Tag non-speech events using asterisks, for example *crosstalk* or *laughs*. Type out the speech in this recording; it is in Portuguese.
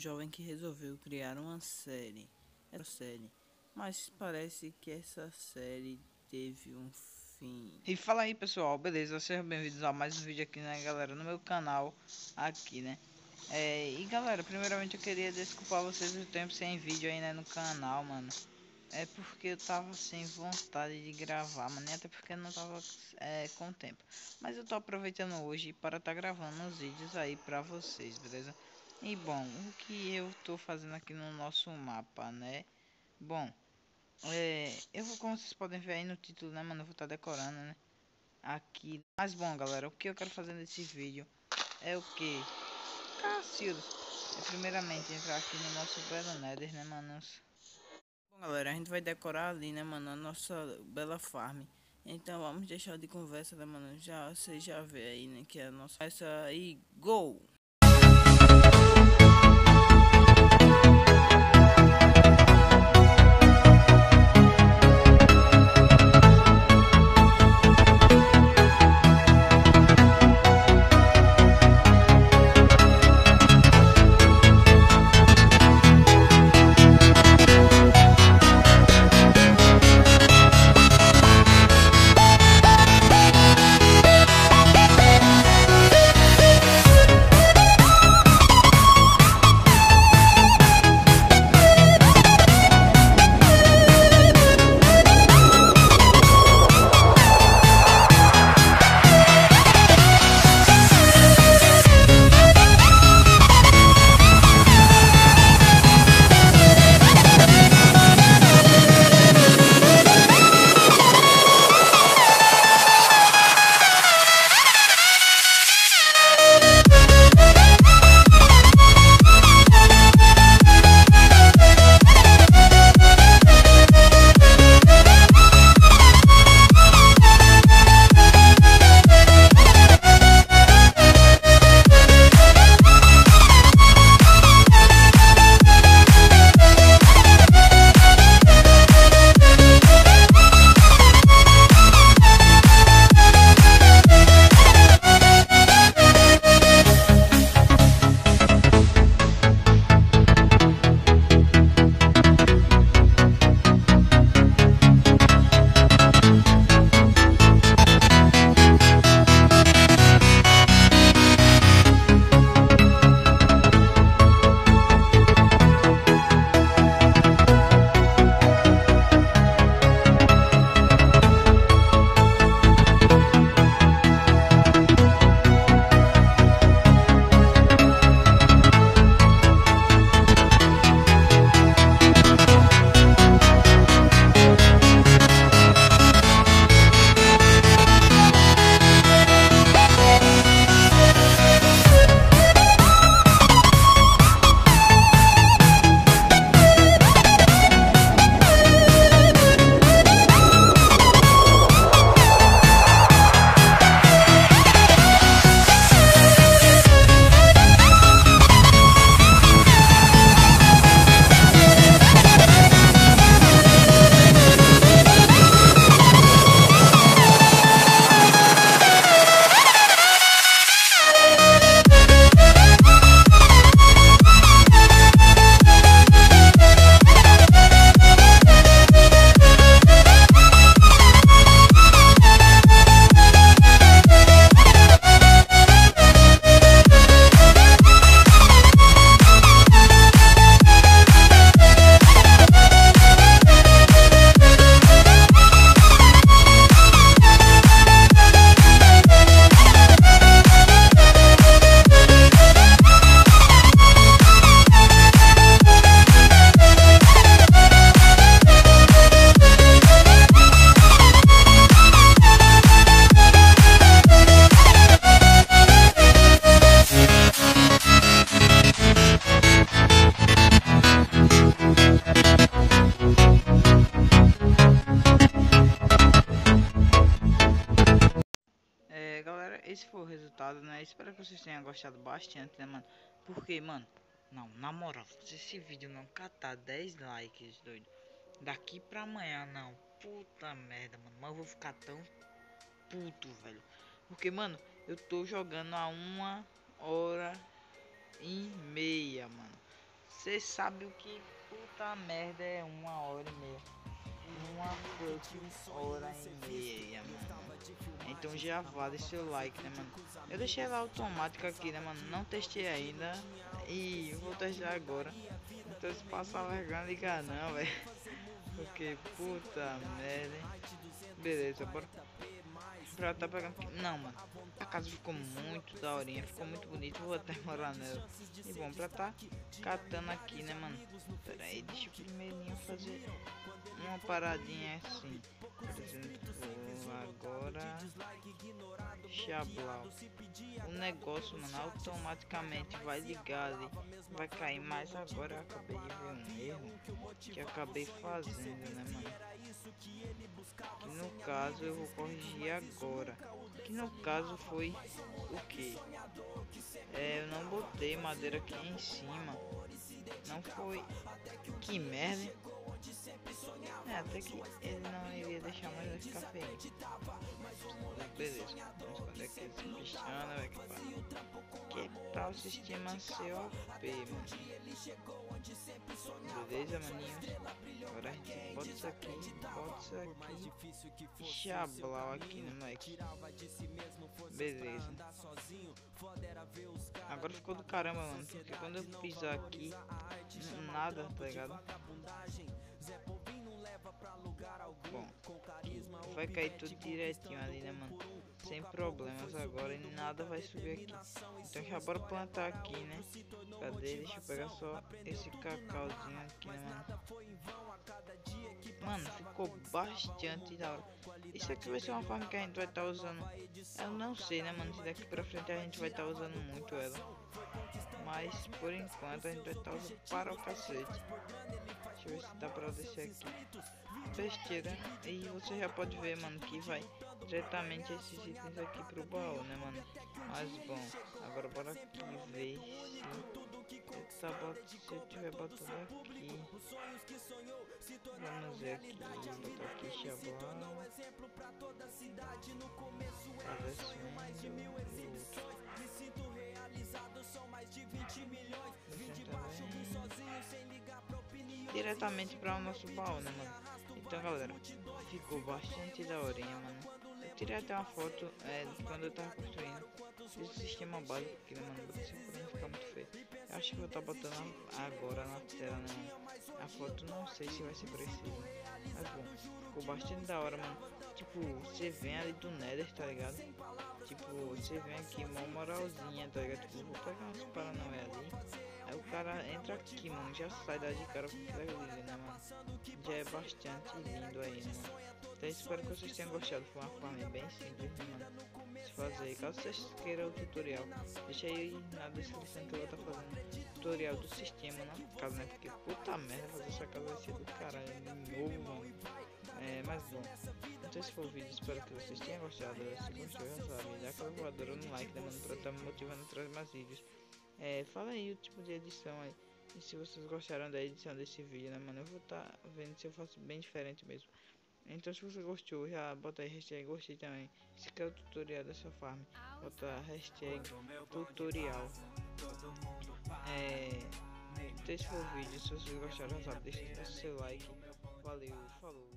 jovem que resolveu criar uma série, essa série, mas parece que essa série teve um fim. E fala aí pessoal, beleza? Sejam bem-vindos a mais um vídeo aqui, né galera, no meu canal, aqui, né? É, e galera, primeiramente eu queria desculpar vocês o tempo sem vídeo aí, né, no canal, mano. É porque eu tava sem vontade de gravar, mano, até porque não tava é, com tempo. Mas eu tô aproveitando hoje para tá gravando os vídeos aí pra vocês, beleza? E bom, o que eu tô fazendo aqui no nosso mapa, né? Bom, é, eu vou, como vocês podem ver aí no título, né, mano? Eu vou estar tá decorando, né? Aqui. Mas bom, galera, o que eu quero fazer nesse vídeo é o que? Cacildos. É primeiramente entrar aqui no nosso Belo Nether, né, manos? Bom, galera, a gente vai decorar ali, né, mano? A nossa bela farm. Então vamos deixar de conversa, né, mano? Já, você já vê aí, né, que é a nossa... Essa aí, gol! Esse foi o resultado, né? Espero que vocês tenham gostado bastante, né, mano? Porque, mano, não, na moral, se esse vídeo não catar 10 likes, doido, daqui pra amanhã, não, puta merda, mano, mas eu vou ficar tão puto, velho. Porque, mano, eu tô jogando a uma hora e meia, mano. Você sabe o que puta merda é uma hora e meia. Uma fucking hora e meia, mano. Então já vale seu like, né, mano? Eu deixei ela automática aqui, né, mano? Não testei ainda. E vou testar agora. Então se passar vergonha, liga não, velho. Porque puta merda. Beleza, bora pra tá pegando. Não, mano. A casa ficou muito daorinha, ficou muito bonito. Vou até *laughs* morar nela. E bom, pra tá catando aqui, né, mano? Pera aí, deixa eu primeiro fazer uma paradinha assim. Por exemplo, agora. Xablau. O negócio, mano, automaticamente vai ligar ali. Vai cair, mas agora eu acabei de ver um erro que acabei fazendo, né, mano? Que no caso eu vou corrigir agora. Que no caso foi o que? É, eu não botei madeira aqui em cima. Não foi. Que merda. É, até que ele não iria deixar mais esse café. Beleza, vamos esconder aqui esse bichano, velho. Que é pra o sistema ser OP, mano. Beleza, maninho? Isso aqui, bota isso aqui. Chablau aqui, né, moleque? Beleza. Agora ficou do caramba, mano. Porque quando eu pisar aqui, nada, tá ligado? Bom, vai cair tudo direitinho ali, né, mano? Sem problemas agora e nada vai subir aqui. Então já bora plantar aqui, né? Cadê? Deixa eu pegar só esse cacauzinho aqui, né, mano? Mano, ficou bastante da hora. Isso aqui vai ser uma forma que a gente vai estar tá usando. Eu não sei, né, mano? Se daqui pra frente a gente vai estar tá usando muito ela. Mas por enquanto a gente vai estar tá usando para o cacete. Deixa eu ver se dá pra descer aqui. Besteira. E você já pode ver, mano, que vai diretamente esses itens aqui pro baú, né, mano? Mas bom, agora bora aqui ver se, tá bot... se eu tiver botando aqui. Vamos ver aqui, botar aqui Xablau. Falecendo. Diretamente para o nosso baú, né, mano? Então, galera, ficou bastante da horinha, mano. Tirei até uma foto é, quando eu tava construindo esse sistema básico aqui, mano? Porque pra não ficar muito feio. Eu acho que vou estar tá botando agora na tela, né, A foto não sei se vai ser preciso. Mas bom, ficou bastante da hora, mano. Tipo, você vem ali do Nether, tá ligado? Tipo, você vem aqui, uma moralzinha, tá ligado? Tipo, vou pegar umas paranoia ali. Aí o cara entra aqui, mano, já sai da de cara com o né, mano? Já é bastante lindo aí, né, mano? Espero que vocês tenham gostado, foi uma forma bem simples, né, mano? Se fazer, caso vocês queiram o tutorial, deixa aí na descrição que eu vou estar tá fazendo tutorial do sistema na casa, né? Porque puta merda, fazer essa casa vai ser do caralho, de novo, mano. É, mas bom, então esse foi o vídeo, espero que vocês tenham gostado. Se gostou, já sabe, dá aquela voadora no like, né, mano, pra estar tá me motivando a trazer mais vídeos. É, fala aí o tipo de edição aí. E se vocês gostaram da edição desse vídeo, né, mano? Eu vou estar tá vendo se eu faço bem diferente mesmo. Então, se você gostou, já bota aí hashtag gostei também. Se quer o tutorial dessa farm, bota hashtag tutorial. É. Então, esse foi o vídeo. Se vocês gostaram, sabe, deixa seu like. Valeu, falou.